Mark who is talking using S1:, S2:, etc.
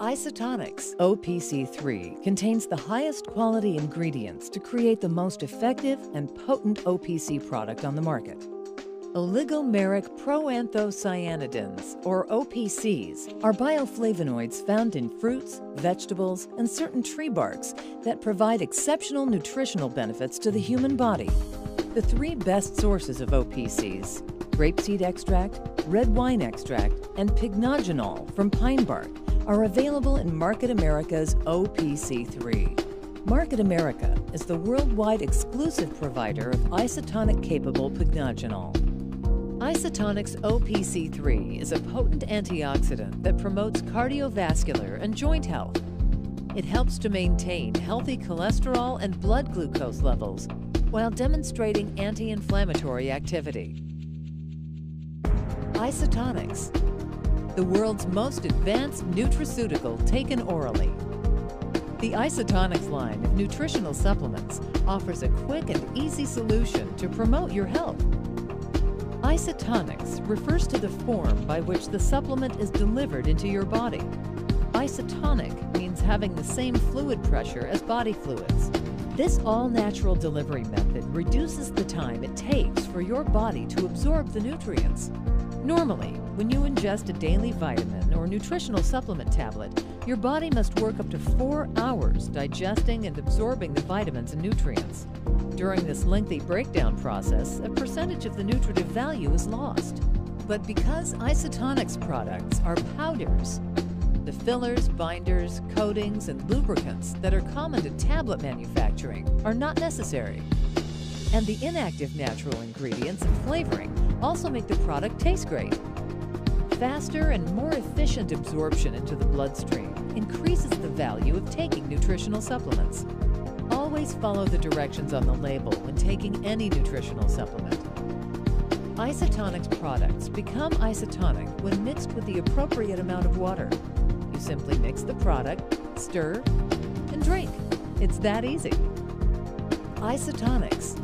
S1: Isotonix OPC3 contains the highest quality ingredients to create the most effective and potent OPC product on the market. Oligomeric proanthocyanidins, or OPCs, are bioflavonoids found in fruits, vegetables, and certain tree barks that provide exceptional nutritional benefits to the human body. The three best sources of OPCs grapeseed extract, red wine extract, and pycnogenol from pine bark are available in Market America's OPC3. Market America is the worldwide exclusive provider of isotonic capable pycnogenol. Isotonix OPC3 is a potent antioxidant that promotes cardiovascular and joint health. It helps to maintain healthy cholesterol and blood glucose levels while demonstrating anti-inflammatory activity. Isotonix, the world's most advanced nutraceutical taken orally. The Isotonix line of nutritional supplements offers a quick and easy solution to promote your health. Isotonix refers to the form by which the supplement is delivered into your body. Isotonic means having the same fluid pressure as body fluids. This all-natural delivery method reduces the time it takes for your body to absorb the nutrients. Normally, when you ingest a daily vitamin or nutritional supplement tablet, your body must work up to four hours digesting and absorbing the vitamins and nutrients. During this lengthy breakdown process, a percentage of the nutritive value is lost. But because Isotonix products are powders, the fillers, binders, coatings, and lubricants that are common to tablet manufacturing are not necessary. And the inactive natural ingredients and flavoring also make the product taste great. Faster and more efficient absorption into the bloodstream increases the value of taking nutritional supplements. Always follow the directions on the label when taking any nutritional supplement. Isotonix products become isotonic when mixed with the appropriate amount of water. You simply mix the product, stir, and drink. It's that easy. Isotonix